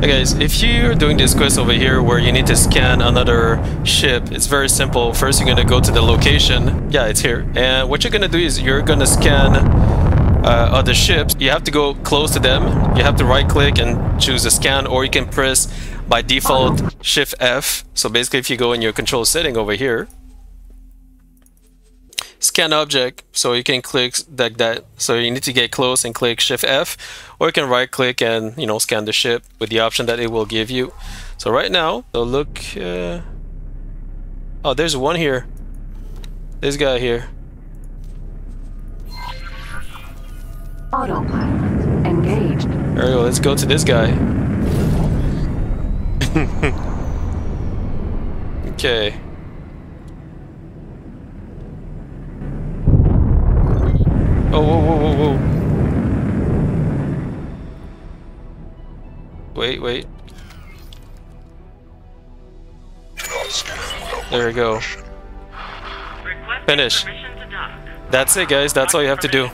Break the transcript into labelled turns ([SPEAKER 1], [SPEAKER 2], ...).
[SPEAKER 1] Hey guys, if you're doing this quest over here where you need to scan another ship, it's very simple. First you're gonna go to the location. Yeah, it's here. And what you're gonna do is you're gonna scan uh, other ships. You have to go close to them. You have to right click and choose a scan or you can press by default shift F. So basically if you go in your control setting over here, scan object so you can click like that. So you need to get close and click shift F or you can right click and you know scan the ship with the option that it will give you. So right now so look uh, oh there's one here. This guy here.
[SPEAKER 2] Autopilot. Engaged.
[SPEAKER 1] there we go let's go to this guy. Okay Oh, whoa, whoa, whoa, whoa. Wait, wait. There we go. Finish. That's it, guys. That's all you have to do.